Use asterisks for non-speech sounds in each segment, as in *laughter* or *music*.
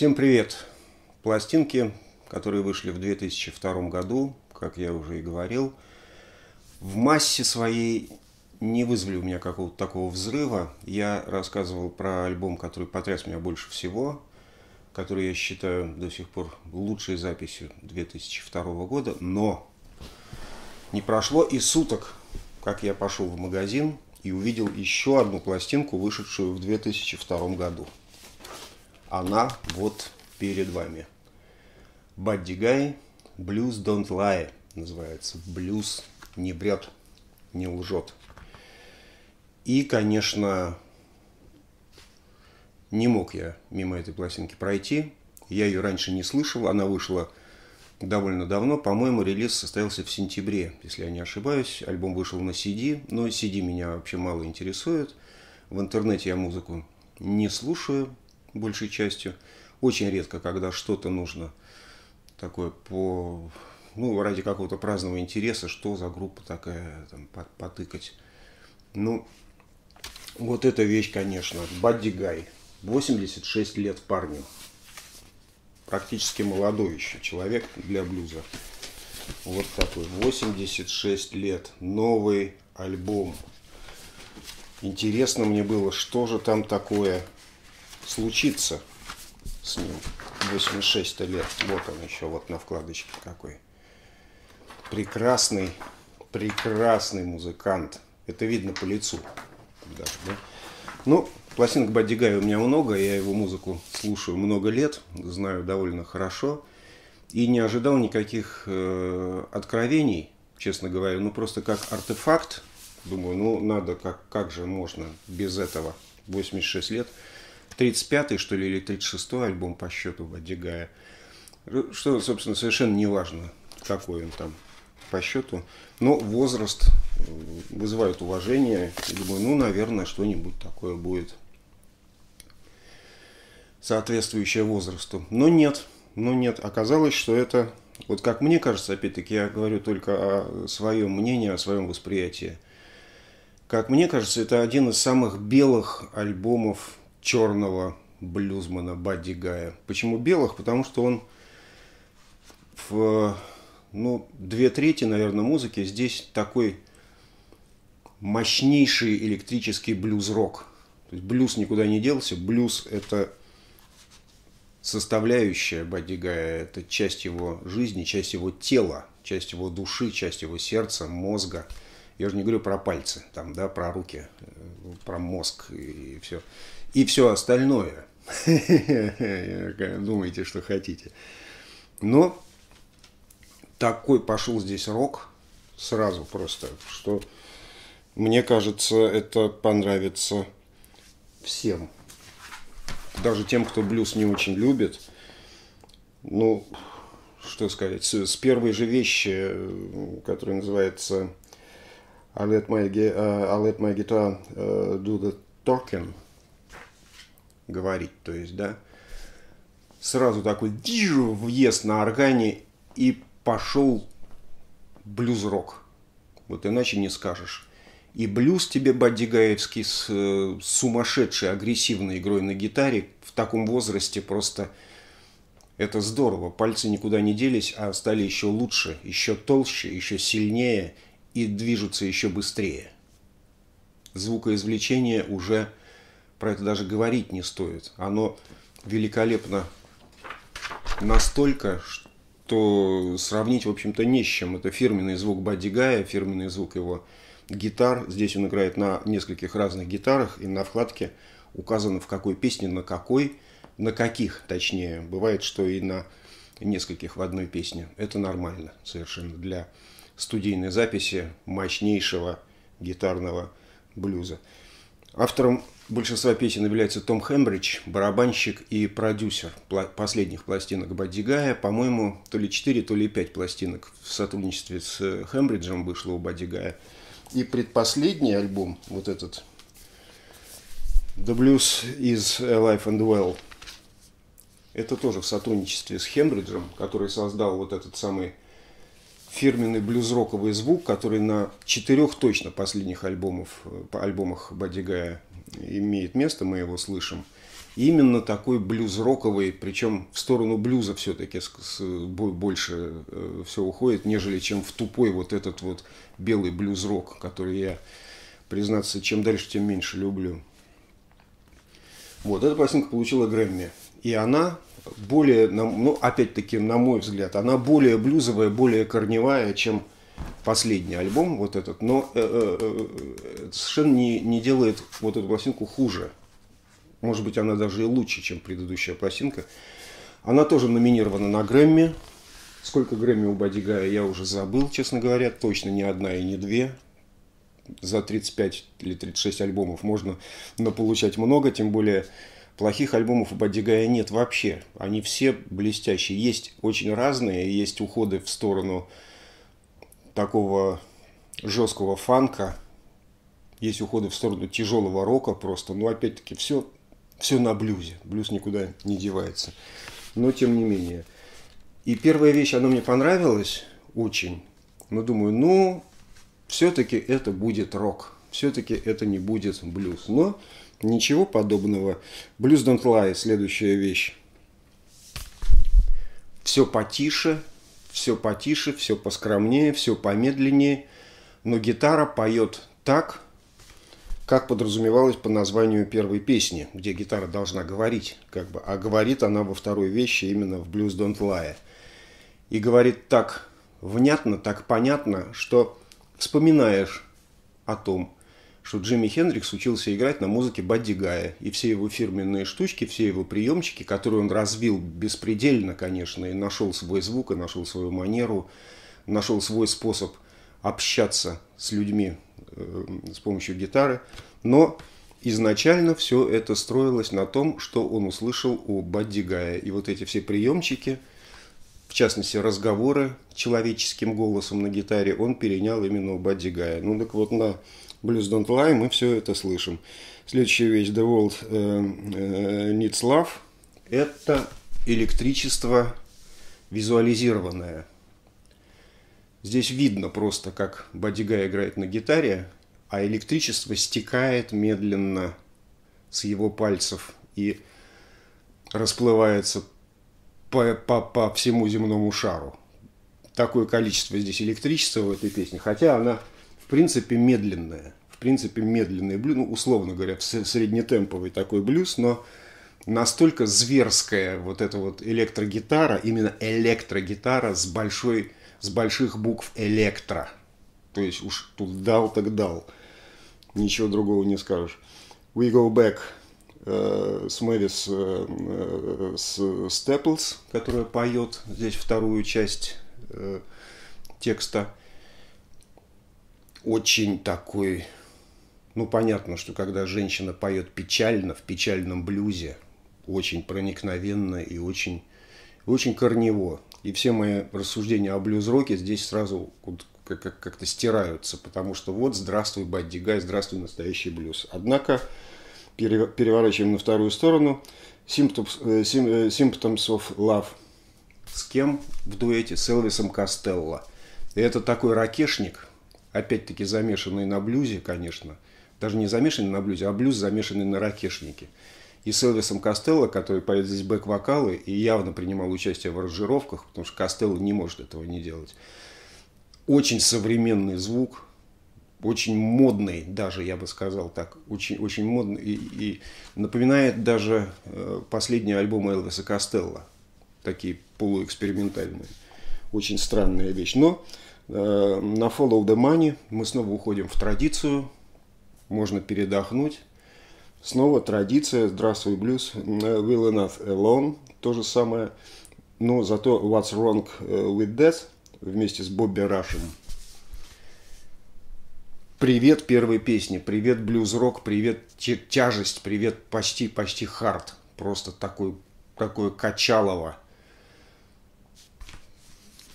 Всем привет! Пластинки, которые вышли в 2002 году, как я уже и говорил, в массе своей не вызвали у меня какого-то такого взрыва. Я рассказывал про альбом, который потряс меня больше всего, который я считаю до сих пор лучшей записью 2002 года, но не прошло и суток, как я пошел в магазин и увидел еще одну пластинку, вышедшую в 2002 году. Она вот перед вами. Бадди Гай, Blues Don't Lie называется. Блюз не брет, не лжет. И, конечно, не мог я мимо этой пластинки пройти. Я ее раньше не слышал. Она вышла довольно давно. По-моему, релиз состоялся в сентябре, если я не ошибаюсь. Альбом вышел на CD, но CD меня вообще мало интересует. В интернете я музыку не слушаю большей частью. Очень редко, когда что-то нужно такое по ну, ради какого-то праздного интереса, что за группа такая, там, потыкать. Ну, вот эта вещь, конечно, Бадди Гай. 86 лет парню практически молодой еще человек для блюза. Вот такой, 86 лет, новый альбом. Интересно мне было, что же там такое случится с ним. 86 лет, вот он еще, вот на вкладочке какой. Прекрасный, прекрасный музыкант. Это видно по лицу даже, да? Ну, Пластинок Бадди Гая у меня много, я его музыку слушаю много лет, знаю довольно хорошо. И не ожидал никаких э, откровений, честно говоря. Ну, просто как артефакт. Думаю, ну, надо, как, как же можно без этого. 86 лет. 35-й, что ли, или 36-й альбом по счету Бадди Гая. Что, собственно, совершенно не важно, какой он там по счету. Но возраст э, вызывает уважение. И думаю, ну, наверное, что-нибудь такое будет соответствующее возрасту. Но нет, но нет. Оказалось, что это, вот как мне кажется, опять-таки, я говорю только о своем мнении, о своем восприятии. Как мне кажется, это один из самых белых альбомов черного блюзмана Бадди Гая. Почему белых? Потому что он в ну, две трети, наверное, музыки здесь такой мощнейший электрический блюз-рок. То есть блюз никуда не делся. Блюз – это составляющая Бадигая, это часть его жизни, часть его тела, часть его души, часть его сердца, мозга. Я же не говорю про пальцы, там, да, про руки, э, про мозг и все. И все остальное. *laughs* Думайте, что хотите. Но такой пошел здесь рок сразу просто, что мне кажется, это понравится всем даже тем, кто блюз не очень любит, ну, что сказать, с, первой же вещи, которая называется I let my, uh, I let my guitar uh, do the talking, говорить, то есть, да, сразу такой дижу въезд на органе и пошел блюз-рок. Вот иначе не скажешь. И блюз тебе Бадигаевский с э, сумасшедшей агрессивной игрой на гитаре в таком возрасте просто это здорово. Пальцы никуда не делись, а стали еще лучше, еще толще, еще сильнее и движутся еще быстрее. Звукоизвлечение уже, про это даже говорить не стоит. Оно великолепно настолько, что сравнить, в общем-то, не с чем. Это фирменный звук Бадди Гая, фирменный звук его гитар. Здесь он играет на нескольких разных гитарах, и на вкладке указано, в какой песне, на какой, на каких, точнее. Бывает, что и на нескольких в одной песне. Это нормально совершенно для студийной записи мощнейшего гитарного блюза. Автором большинства песен является Том Хембридж, барабанщик и продюсер последних пластинок Бадди Гая. По-моему, то ли 4, то ли 5 пластинок в сотрудничестве с Хембриджем вышло у Бадди Гая. И предпоследний альбом, вот этот, The Blues is Alive and Well, это тоже в сотрудничестве с Хембриджем, который создал вот этот самый фирменный блюз-роковый звук, который на четырех точно последних альбомов, альбомах Бадди Гая имеет место, мы его слышим. именно такой блюз-роковый, причем в сторону блюза все-таки больше э, все уходит, нежели чем в тупой вот этот вот белый блюз-рок, который я, признаться, чем дальше, тем меньше люблю. Вот, эта пластинка получила Грэмми. И она более, ну, опять-таки, на мой взгляд, она более блюзовая, более корневая, чем последний альбом, вот этот, но э, э, э, совершенно не, не делает вот эту пластинку хуже. Может быть, она даже и лучше, чем предыдущая пластинка. Она тоже номинирована на Грэмми. Сколько Грэмми у Бади Гая я уже забыл, честно говоря. Точно не одна и не две. За 35 или 36 альбомов можно наполучать много, тем более плохих альбомов у Бади Гая нет вообще. Они все блестящие. Есть очень разные, есть уходы в сторону такого жесткого фанка, есть уходы в сторону тяжелого рока просто. Но опять-таки все все на блюзе. Блюз никуда не девается. Но тем не менее. И первая вещь, она мне понравилась очень. Но думаю, ну, все-таки это будет рок. Все-таки это не будет блюз. Но ничего подобного. Блюз Don't Lie, следующая вещь. Все потише, все потише, все поскромнее, все помедленнее. Но гитара поет так, как подразумевалось по названию первой песни, где гитара должна говорить, как бы, а говорит она во второй вещи именно в Blues Don't Lie. И говорит так внятно, так понятно, что вспоминаешь о том, что Джимми Хендрикс учился играть на музыке Бадди Гая. И все его фирменные штучки, все его приемчики, которые он развил беспредельно, конечно, и нашел свой звук, и нашел свою манеру, нашел свой способ общаться с людьми Э, с помощью гитары. Но изначально все это строилось на том, что он услышал у Бадди Гая. И вот эти все приемчики, в частности разговоры человеческим голосом на гитаре, он перенял именно у Бадди Гая. Ну так вот на Blues Don't Lie мы все это слышим. Следующая вещь The World э, э, Needs Love – это электричество визуализированное – Здесь видно просто, как Бадига играет на гитаре, а электричество стекает медленно с его пальцев и расплывается по, по, по всему земному шару. Такое количество здесь электричества в этой песне, хотя она принципе медленная. В принципе медленный блюз, ну, условно говоря, среднетемповый такой блюз, но настолько зверская вот эта вот электрогитара, именно электрогитара с большой с больших букв «Электро». То есть уж тут дал так дал. Ничего другого не скажешь. We Go Back э, с Мэвис э, э, с Степлс, которая поет здесь вторую часть текста. Очень такой... Ну, понятно, что когда женщина поет печально, в печальном блюзе, очень проникновенно и очень, очень корнево. И все мои рассуждения о блюз-роке здесь сразу как-то стираются, потому что вот здравствуй, Бадди Гай, здравствуй, настоящий блюз. Однако, переворачиваем на вторую сторону, Symptoms, э, э, Symptoms of Love. С кем в дуэте? С Элвисом Костелло. Это такой ракешник, опять-таки замешанный на блюзе, конечно. Даже не замешанный на блюзе, а блюз замешанный на ракешнике и с Элвисом Костелло, который поет здесь бэк-вокалы и явно принимал участие в аранжировках, потому что Костелло не может этого не делать. Очень современный звук, очень модный даже, я бы сказал так, очень, очень модный и, и напоминает даже э, последний альбом Элвиса Костелло, такие полуэкспериментальные. Очень странная вещь. Но на Follow the Money. Мы снова уходим в традицию, можно передохнуть, Снова традиция. «Здравствуй, блюз», «Will Enough Alone», то же самое, но зато «What's Wrong with That» вместе с Бобби Рашем. Привет первой песни, привет блюз-рок, привет тяжесть, привет почти, почти хард. Просто такой, такое качалово.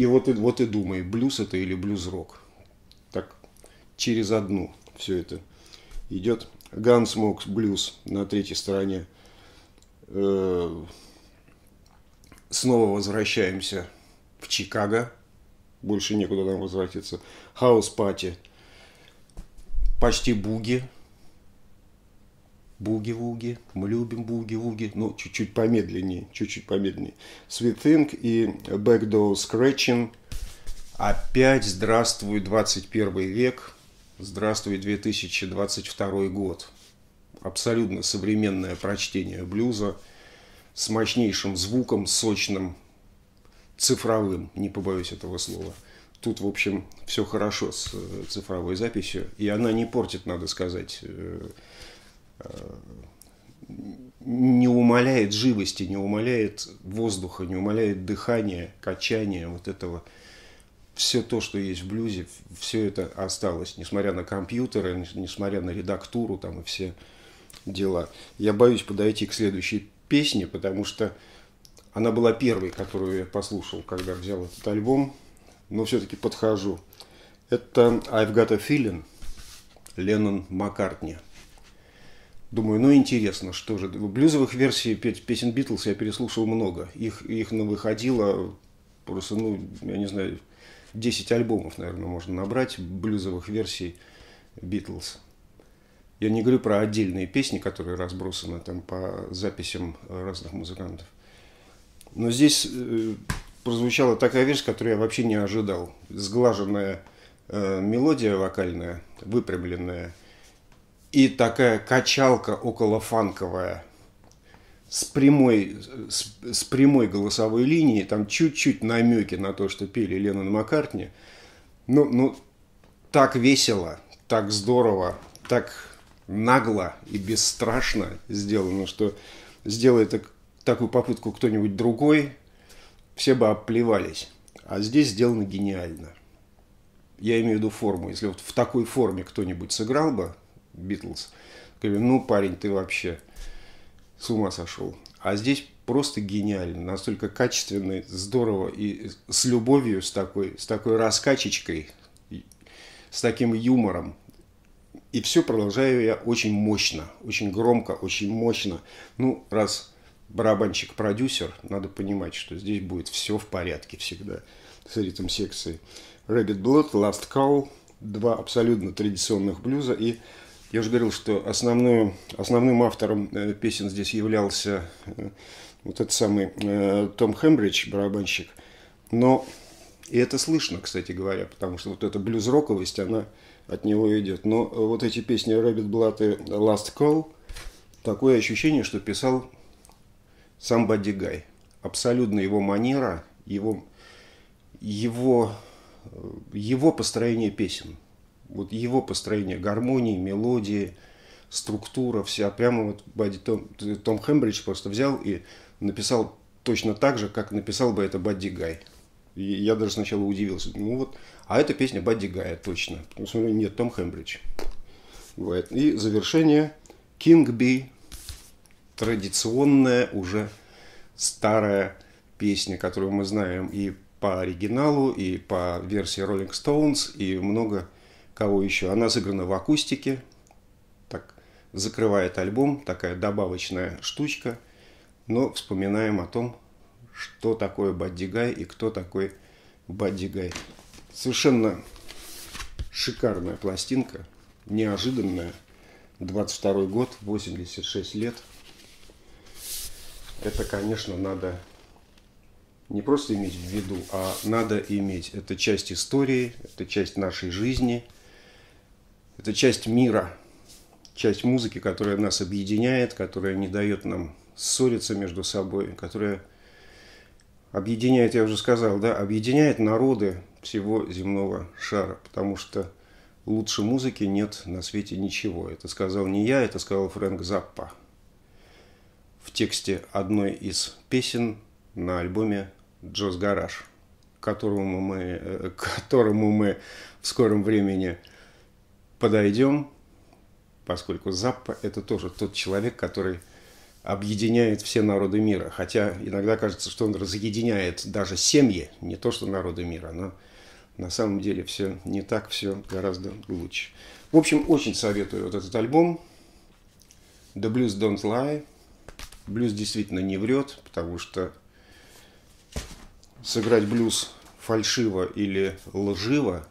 И вот, и вот и думай, блюз это или блюз-рок. Так, через одну все это идет. Gunsmoke Blues на третьей стороне. Э, снова возвращаемся в Чикаго. Больше некуда нам возвратиться. House Party. Почти буги. Буги-вуги, мы любим буги-вуги, ну, чуть-чуть помедленнее, чуть-чуть помедленнее. Sweet Thing и Backdoor Scratching. Опять здравствуй 21 век, здравствуй 2022 год. Абсолютно современное прочтение блюза с мощнейшим звуком, сочным, цифровым, не побоюсь этого слова. Тут, в общем, все хорошо с э, цифровой записью, и она не портит, надо сказать, э, не умаляет живости, не умаляет воздуха, не умаляет дыхания, качания вот этого. Все то, что есть в блюзе, все это осталось, несмотря на компьютеры, несмотря на редактуру там и все дела. Я боюсь подойти к следующей песне, потому что она была первой, которую я послушал, когда взял этот альбом, но все-таки подхожу. Это I've Got a Feeling, Леннон Маккартни – Думаю, ну интересно, что же. Блюзовых версий песен Битлз я переслушал много. Их, их выходило просто, ну, я не знаю, 10 альбомов, наверное, можно набрать блюзовых версий Битлз. Я не говорю про отдельные песни, которые разбросаны там по записям разных музыкантов. Но здесь э, прозвучала такая вещь, которую я вообще не ожидал. Сглаженная э, мелодия вокальная, выпрямленная – и такая качалка около фанковая с прямой, с, с прямой голосовой линией, там чуть-чуть намеки на то, что пели Леннон Маккартни. Ну, ну, так весело, так здорово, так нагло и бесстрашно сделано, что сделай так, такую попытку кто-нибудь другой, все бы оплевались. А здесь сделано гениально. Я имею в виду форму. Если вот в такой форме кто-нибудь сыграл бы, Битлз. Говорю, ну, парень, ты вообще с ума сошел. А здесь просто гениально, настолько качественно, здорово и с любовью, с такой, с такой раскачечкой, с таким юмором. И все продолжаю я очень мощно, очень громко, очень мощно. Ну, раз барабанщик-продюсер, надо понимать, что здесь будет все в порядке всегда с ритм секции. Rabbit Blood, Last Call, два абсолютно традиционных блюза и я уже говорил, что основную, основным автором э, песен здесь являлся э, вот этот самый э, Том Хембридж, барабанщик. Но и это слышно, кстати говоря, потому что вот эта блюз-роковость, она от него идет. Но вот эти песни Rabbit Blood и Last Call, такое ощущение, что писал сам Бадди Гай. Абсолютно его манера, его, его, его построение песен – вот его построение гармонии, мелодии, структура вся, прямо вот Бадди Том, Том Хембридж просто взял и написал точно так же, как написал бы это Бадди Гай. И я даже сначала удивился. Ну вот, а эта песня Бадди Гая точно. Потому что нет, Том Хембридж. Бывает. И завершение King B. Традиционная уже старая песня, которую мы знаем и по оригиналу, и по версии Rolling Stones, и много Кого еще? Она сыграна в акустике. Так, закрывает альбом, такая добавочная штучка. Но вспоминаем о том, что такое Баддигай и кто такой Баддигай. Совершенно шикарная пластинка, неожиданная. 22 год, 86 лет. Это, конечно, надо не просто иметь в виду, а надо иметь. Это часть истории, это часть нашей жизни – это часть мира, часть музыки, которая нас объединяет, которая не дает нам ссориться между собой, которая объединяет, я уже сказал, да, объединяет народы всего земного шара, потому что лучше музыки нет на свете ничего. Это сказал не я, это сказал Фрэнк Заппа в тексте одной из песен на альбоме «Джоз Гараж», которому мы, э, которому мы в скором времени – подойдем, поскольку Заппа – это тоже тот человек, который объединяет все народы мира. Хотя иногда кажется, что он разъединяет даже семьи, не то что народы мира, но на самом деле все не так, все гораздо лучше. В общем, очень советую вот этот альбом The Blues Don't Lie. Блюз действительно не врет, потому что сыграть блюз фальшиво или лживо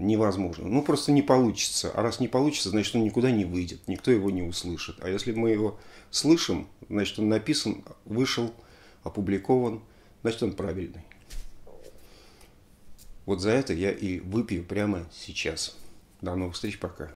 невозможно. Ну, просто не получится. А раз не получится, значит, он никуда не выйдет, никто его не услышит. А если мы его слышим, значит, он написан, вышел, опубликован, значит, он правильный. Вот за это я и выпью прямо сейчас. До новых встреч, пока.